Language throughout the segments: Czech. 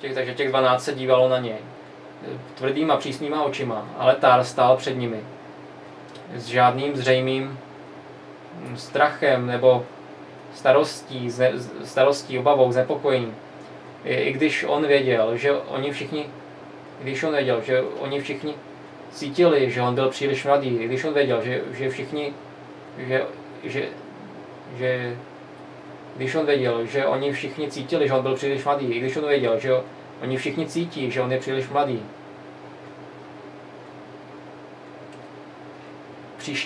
Těch, takže těch 12 se dívalo na něj. Tvrdýma přísnýma očima, ale Tár stál před nimi. S žádným zřejmým strachem nebo starostí, zne, starostí, obavou, znepokojením. I, I když on věděl, že oni všichni, když on věděl, že oni všichni cítili, že on byl příliš mladý, i když on věděl, že, že všichni, že, že, že když on věděl, že oni všichni cítili, že on byl příliš mladý, i když on věděl, že oni všichni cítí, že on je příliš mladý.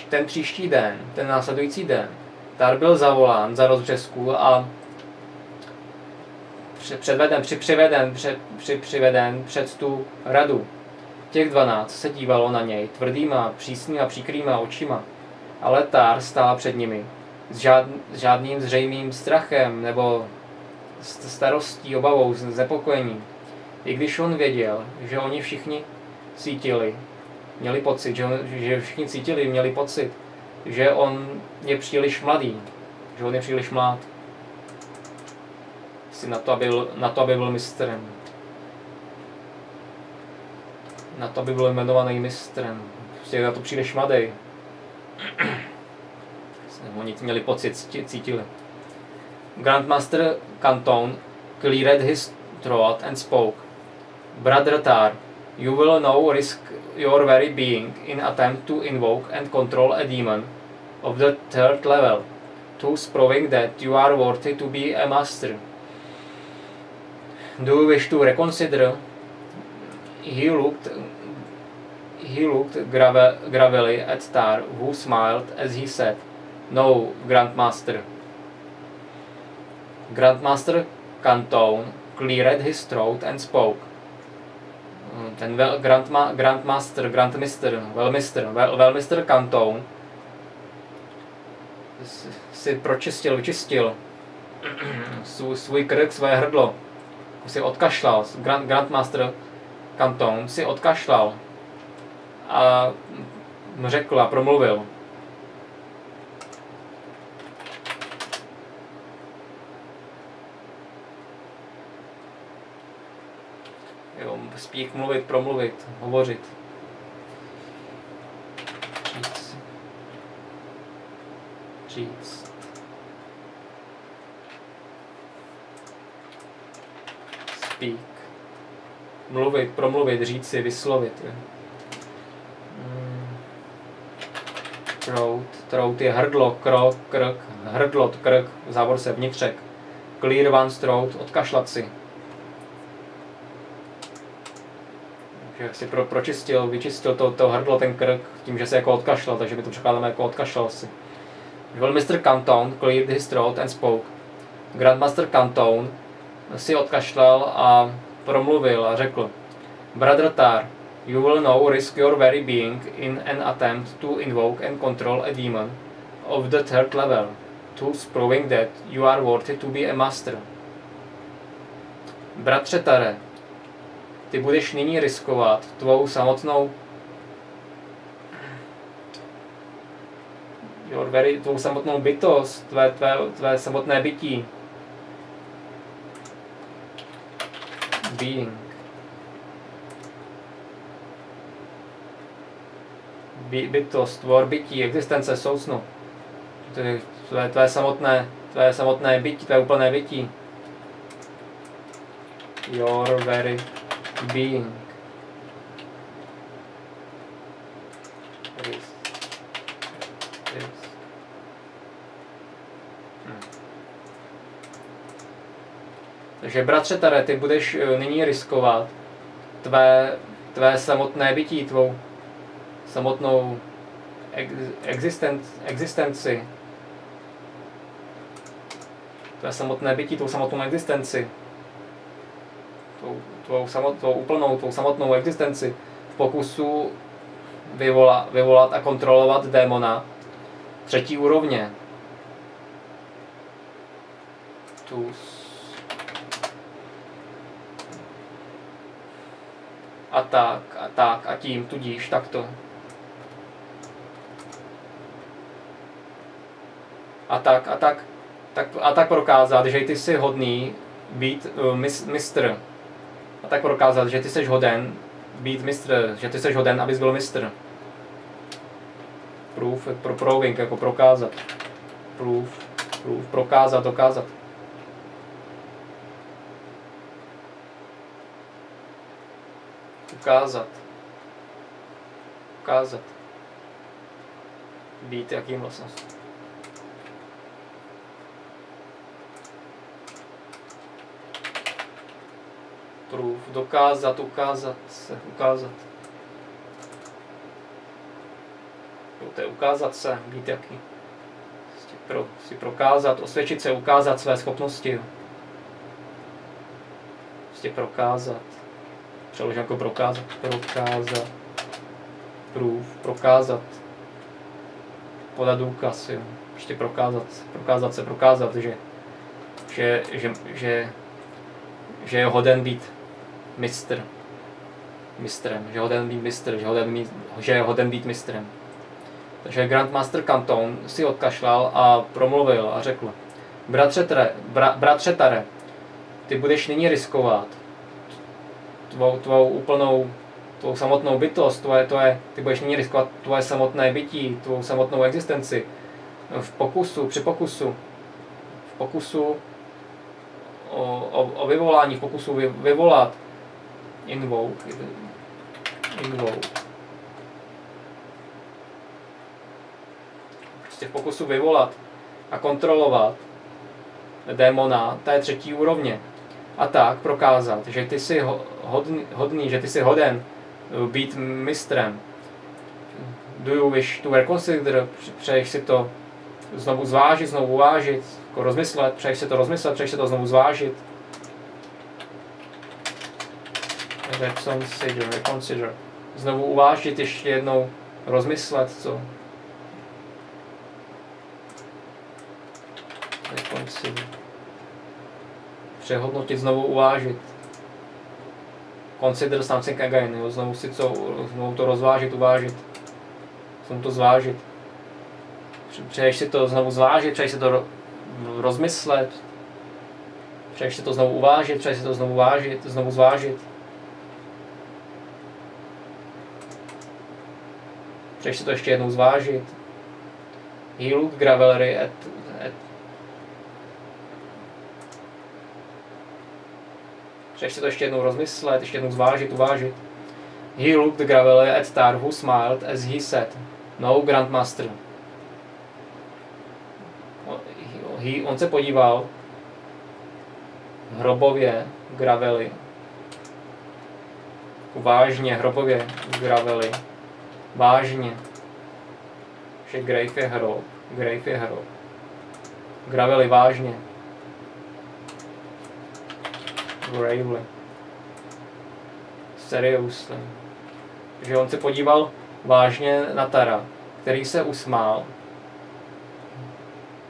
Ten příští den, ten následující den, Tar byl zavolán za rozbřesku a předveden, při, přiveden, před, při, přiveden před tu radu. Těch dvanáct se dívalo na něj tvrdýma, přísnýma, příkrýma očima, ale Tár stál před nimi s, žád, s žádným zřejmým strachem nebo starostí, obavou, znepokojením. I když on věděl, že oni všichni cítili, měli pocit, že, on, že všichni cítili, měli pocit, že on je příliš mladý, že on je příliš mlád. Si na to, aby byl, na to, aby byl mistrem. Na to, aby byl jmenovaný mistrem. Prostě na to příliš mladý. Oni měli pocit, cítili. Grandmaster Canton cleared his throat and spoke. Brother Tar, you will now risk your very being in attempt to invoke and control a demon of the third level, thus proving that you are worthy to be a master. Do you wish to reconsider? He looked he looked gravelly at Tar, who smiled as he said, No, Grandmaster. Grandmaster Cantone cleared his throat and spoke. Ten vel, grandma, Grandmaster, Grandmister, Velmister, vel, Velmister Cantone si pročistil, vyčistil svůj, svůj krk, své hrdlo. Si odkašlal, Grand, Grandmaster Cantone si odkašlal a řekl a promluvil. Speak, mluvit, promluvit, hovořit. Říct. Říct. Speak. Mluvit, promluvit, říct si, vyslovit. Je. Mm. Throat. Throat je hrdlo, krok, krk, hrdlo, krk, závor se vnitřek. Clear one's throat, odkašlat si. Že si pro, pročistil, vyčistil to, to hrdlo, ten krk, tím, že se jako odkašlal, takže my to překládáme jako odkašlal si. Byl Mr. Canton cleared his throat and spoke. Grandmaster Canton si odkašlal a promluvil a řekl Brother Tar, you will now risk your very being in an attempt to invoke and control a demon of the third level, thus proving that you are worthy to be a master. Bratře Tare, ty budeš nyní riskovat tvou samotnou your very, tvou samotnou bytost, tvé, tvé, tvé samotné bytí. Being. By, bytost, tvor bytí, existence, soucnu. Tvé, tvé, samotné, tvé samotné bytí, tvé úplné bytí. Your very being. Hmm. Takže bratře Tare, ty budeš eh, nyní riskovat tvé, tvé samotné bytí, tvou samotnou existen, existenci, tvé samotné bytí, tvou samotnou existenci, tvou, samot, tvou úplnou, tvou samotnou existenci v pokusu vyvola, vyvolat a kontrolovat démona třetí úrovně. Tu a tak, a tak, a tím, tudíž, takto. A tak, a tak, tak a tak prokázat, že ty jsi hodný být uh, mis, mistr a tak prokázat, že ty jsi hoden být mistr, že ty jsi hoden, abys byl mistr. Proof, pro proving, jako prokázat. Proof, proof, prokázat, dokázat. Ukázat. Ukázat. Být jakým vlastnostem. Proof, dokázat, ukázat se, ukázat. Jo, to je ukázat se, být jaký. Prostě pro, si prokázat, osvědčit se, ukázat své schopnosti. Jo. Prostě prokázat. Přeložím jako prokázat, prokázat. Proof, prokázat. Podat důkaz, jo. Prostě prokázat, prokázat se, prokázat, že, že, že, že, že je hoden být mistr. Mistrem, že hoden být mistr, že, hoden mít, že je hoden být mistrem. Takže Grandmaster Canton si odkašlal a promluvil a řekl, bratře, Tare, bra, bratře Tare, ty budeš nyní riskovat tvou, tvou úplnou, tvou samotnou bytost, tvoje, tvoje, ty budeš nyní riskovat tvoje samotné bytí, tvou samotnou existenci v pokusu, při pokusu, v pokusu o, o, o vyvolání, v pokusu vy, vyvolat invoke, invoke. Prostě v pokusu vyvolat a kontrolovat démona té třetí úrovně. A tak prokázat, že ty jsi hodný, hodný že ty jsi hoden být mistrem. Do you wish to reconsider? Přeješ si to znovu zvážit, znovu uvážit, jako rozmyslet, přeješ si to rozmyslet, přeješ si to znovu zvážit. Reconsider, reconsider. Znovu uvážit ještě jednou, rozmyslet, co. Reconsider. Přehodnotit, znovu uvážit. Consider something again, jo? znovu si co, znovu to rozvážit, uvážit. Znovu to zvážit. Přeješ si to znovu zvážit, přeješ si to rozmyslet, přeješ si to znovu uvážit, přeješ si to znovu vážit, znovu zvážit. Chceš si to ještě jednou zvážit? Looked gravelry at, at Chceš si to ještě jednou rozmyslet, ještě jednou zvážit, uvážit? He looked gravelly at Tar, who smiled as he said, No, Grandmaster. He, on se podíval hrobově Gravely. Vážně hrobově Gravely vážně, že Grave je hrob, Grave je hrob. Gravely vážně. Gravely. Seriously. Že on se podíval vážně na Tara, který se usmál,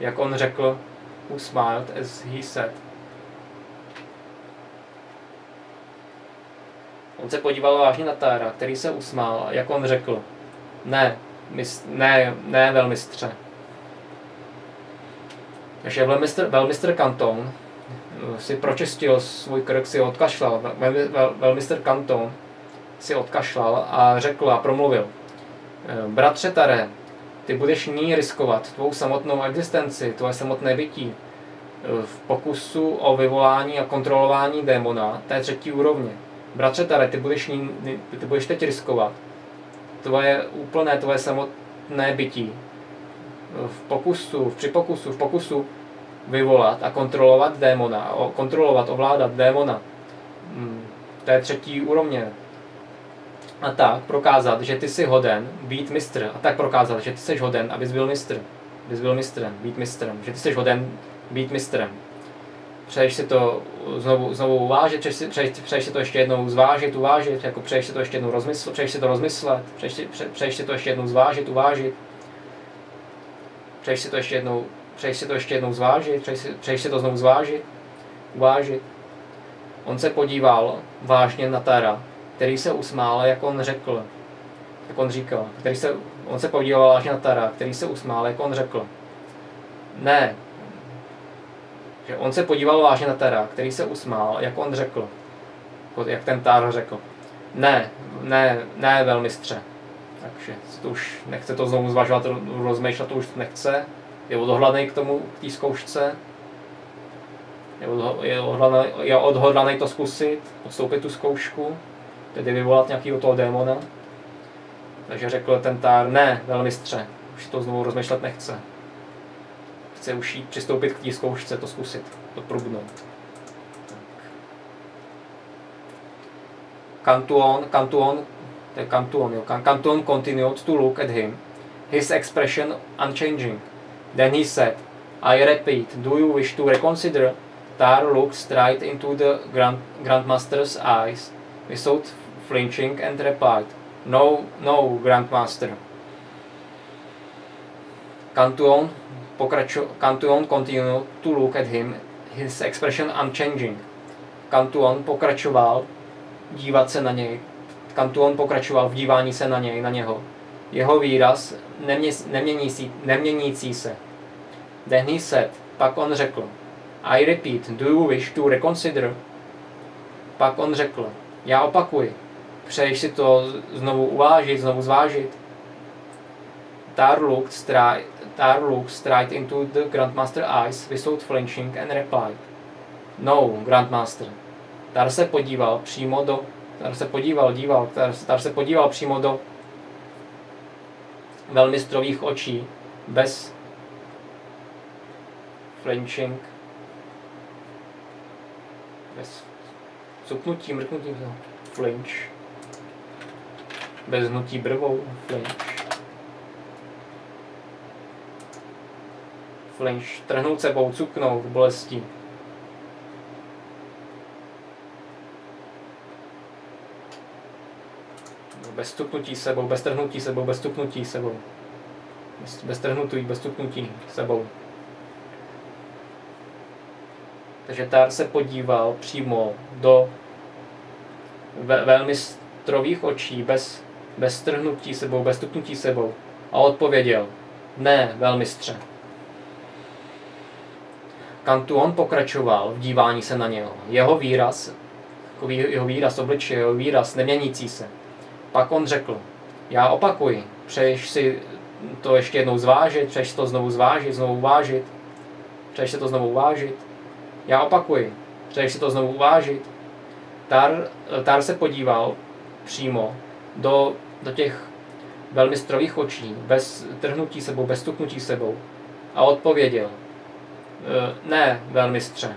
jak on řekl, who smiled as he said. On se podíval vážně na Tara, který se usmál, jak on řekl, ne, mis, ne, ne velmistře. Takže velmistr, velmistr Kanton eh, si pročistil svůj krk, si odkašlal. Vel, vel, velmistr Kanton si odkašlal a řekl a promluvil. Eh, Bratře Tare, ty budeš ní riskovat tvou samotnou existenci, tvoje samotné bytí eh, v pokusu o vyvolání a kontrolování démona té třetí úrovně. Bratře Tare, ty budeš, ní, ty budeš teď riskovat tvoje úplné, tvoje samotné bytí. V pokusu, v připokusu, v pokusu vyvolat a kontrolovat démona, kontrolovat, ovládat démona. Mm, té třetí úrovně. A tak prokázat, že ty jsi hoden být mistr. A tak prokázat, že ty jsi hoden, abys byl mistr, abys byl mistrem, být mistrem, že ty jsi hoden být mistrem přeješ si to znovu, znovu uvážit, přeješ si, přeješ, si to ještě jednou zvážit, uvážit, jako přeješ si to ještě jednou rozmyslet, přeješ si to rozmyslet, přeješ si, pře, přeješ si to ještě jednou zvážit, uvážit, přeješ si to ještě jednou, přeješ si to ještě jednou zvážit, přeješ si, přeješ si to znovu zvážit, uvážit. On se podíval vážně na Tara, který se usmál, jak on řekl, jak on říkal, který se, on se podíval vážně na Tara, který se usmál, jak on řekl. Ne, že on se podíval vážně na Tera, který se usmál, jak on řekl. jak ten tár řekl. Ne, ne, ne velmistře. Takže to už nechce to znovu zvažovat, rozmýšlet to už nechce. Je odhodlaný k tomu, k té zkoušce. Je, odho, je, odhodlaný, je odhodlaný to zkusit, podstoupit tu zkoušku, tedy vyvolat nějakého toho démona. Takže řekl ten tár, ne, velmistře, už to znovu rozmýšlet nechce. Chce už jít přistoupit k té zkoušce, to zkusit, to průbnout. Cantuon, Cantuon, the Cantuon, Cantuon continued to look at him, his expression unchanging. Then he said, I repeat, do you wish to reconsider? Tar looked straight into the Grand, Grandmaster's eyes without flinching and replied, No, no, Grandmaster. Cantuon, Cantuon continued to look at him, his expression unchanging. Cantuon pokračoval dívat se na něj. Cantuon pokračoval v dívání se na něj, na něho. Jeho výraz nemě, neměnící, neměnící se. Then he said, pak on řekl, I repeat, do you wish to reconsider? Pak on řekl, já opakuji, přeješ si to znovu uvážit, znovu zvážit? Tar looked, straight, Tar looked straight into the Grandmaster eyes without flinching and replied, No, Grandmaster. Tar se podíval přímo do, Tar se podíval, díval, Tar, Tar se podíval přímo do velmistrových očí, bez flinching, bez cuknutí, mrknutí, flinch, bez hnutí brvou, flinch. Flinch, trhnout sebou, cuknout, bolesti. bez stuknutí sebou, bez trhnutí sebou, bez stuknutí sebou. Bez, bez trhnutí, bez stuknutí sebou. Takže Tár se podíval přímo do ve, velmi strových očí, bez, bez trhnutí sebou, bez stuknutí sebou a odpověděl, ne, velmistře. Kantuon pokračoval v dívání se na něho. Jeho výraz, jeho výraz obličeje, jeho výraz neměnící se, pak on řekl, já opakuji, přeješ si to ještě jednou zvážit, přeješ to znovu zvážit, znovu uvážit, přeješ si to znovu uvážit. Já opakuji, přeješ si to znovu uvážit. Tar, Tar se podíval přímo do, do těch velmi strových očí, bez trhnutí sebou, bez stuknutí sebou a odpověděl, ne, velmistře.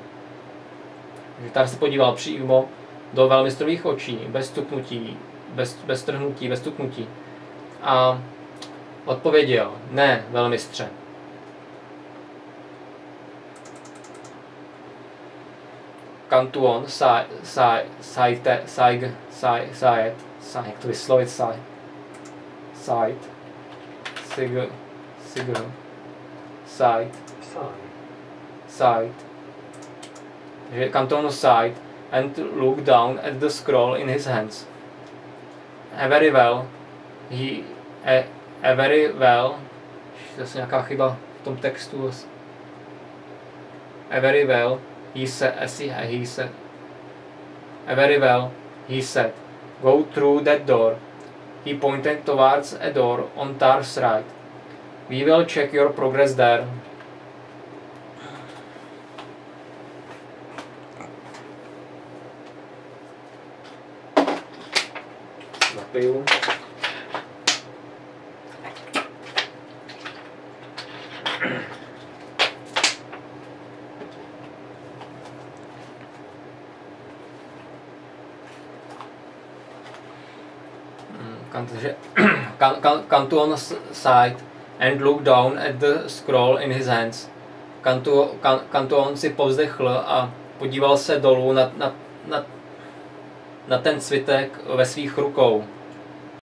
Tar se podíval přímo do velmistrových očí, bez stuknutí, bez, bez trhnutí, bez tuknutí. A odpověděl, ne, velmistře. Kantuon, Said, Said, jak to vyslovit, Said, Said, Sig, Sig, Said, Said, takže Kantuon Said and looked down at the scroll in his hands a very well, he, a, a very well, zase nějaká chyba v tom textu, a very well, he said, he, he said, a very well, he said, go through that door. He pointed towards a door on Tar's right. We will check your progress there. Napiju. Takže Cantuon sighed and looked down at the scroll in his hands. Cantuon si povzdechl a podíval se dolů na, na, na, na ten cvitek ve svých rukou.